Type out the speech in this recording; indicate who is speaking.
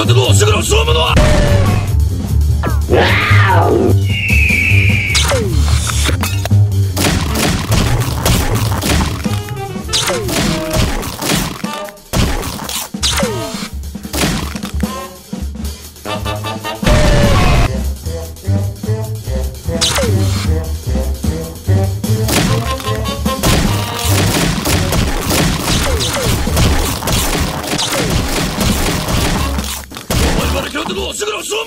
Speaker 1: 両手のおしゃの勝負のはとのおぐらをしろ